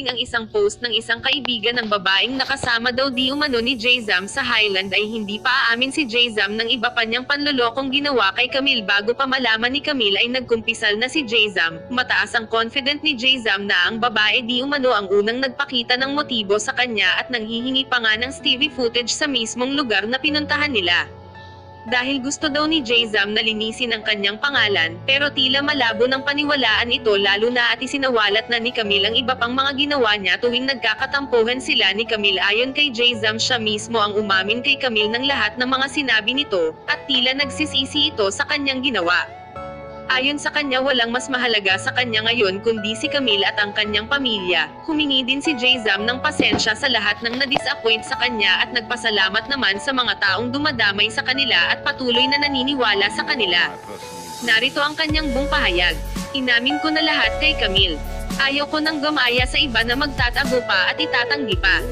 dumating ang isang post ng isang kaibigan ng babaeng nakasama daw di umano ni Jayzam sa Highland ay hindi pa aamin si Jayzam ng iba pa niyang panlolokong ginawa kay Camille bago pa malaman ni Camille ay nagkumpisal na si Jayzam. Mataas ang confident ni Jayzam na ang babae di umano ang unang nagpakita ng motibo sa kanya at nanghihingi pa nga ng Stevie footage sa mismong lugar na pinuntahan nila. Dahil gusto daw ni Jayzam na linisin ang kanyang pangalan, pero tila malabo ng paniwalaan ito lalo na at isinawalat na ni Camille ang iba pang mga ginawa niya tuwing nagkakatampuhan sila ni Camille ayon kay Jayzam siya mismo ang umamin kay Camille ng lahat ng mga sinabi nito, at tila nagsisisi ito sa kanyang ginawa. Ayon sa kanya walang mas mahalaga sa kanya ngayon kundi si Camille at ang kanyang pamilya. Humingi din si Jayzam ng pasensya sa lahat ng na-disappoint sa kanya at nagpasalamat naman sa mga taong dumadamay sa kanila at patuloy na naniniwala sa kanila. Narito ang kanyang buong pahayag. Inamin ko na lahat kay Camille. Ayaw ko nang gumaya sa iba na magtatago pa at itatanggi pa.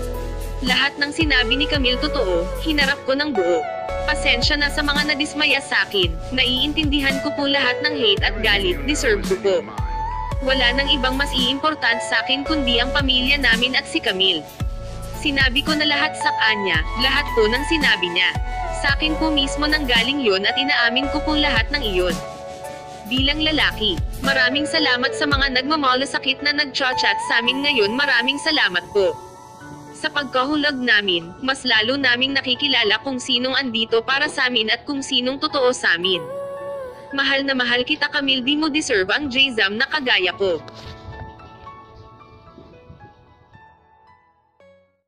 Lahat ng sinabi ni Camille totoo, hinarap ko ng buo. Pasensya na sa mga nadismaya sa akin, naiintindihan ko po lahat ng hate at galit, deserve ko po. Wala nang ibang mas iimportant sa akin kundi ang pamilya namin at si Camille. Sinabi ko na lahat sa kanya, lahat po ng sinabi niya. Sa akin po mismo nang galing yun at inaamin ko po lahat ng iyon. Bilang lalaki, maraming salamat sa mga nagmamalasakit na nag-chat sa amin ngayon maraming salamat po. Sa pagkahulog namin, mas lalo naming nakikilala kung sinong andito para sa amin at kung sinong totoo sa amin. Mahal na mahal kita Camille di mo deserve ang Jayzam na kagaya ko.